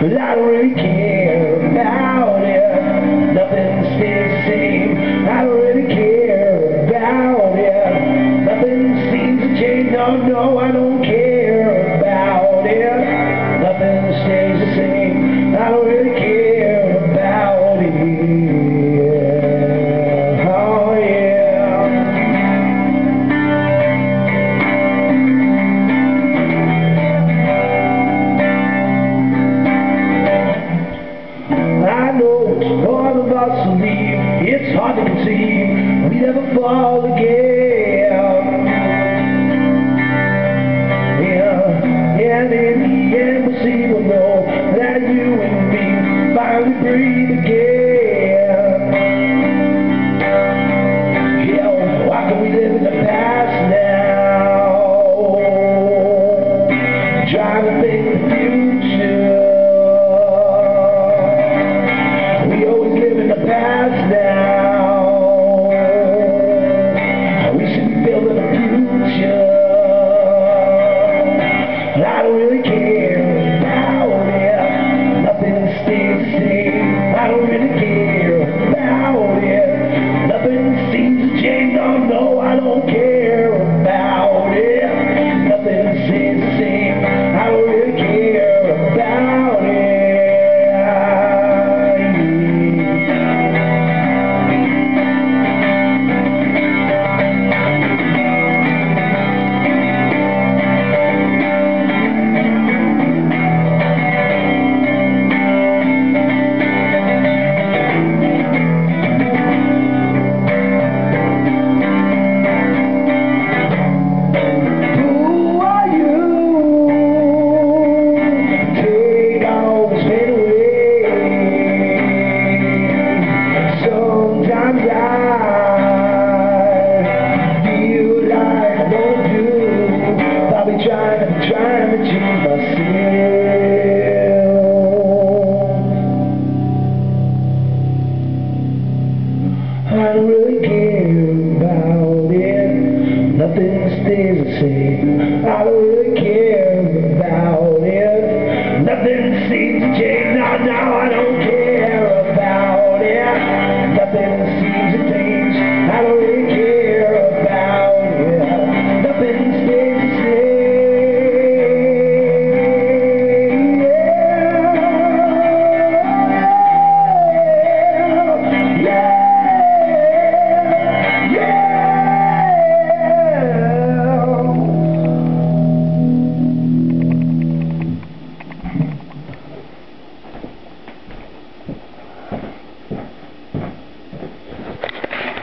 But I don't really care about it. Nothing while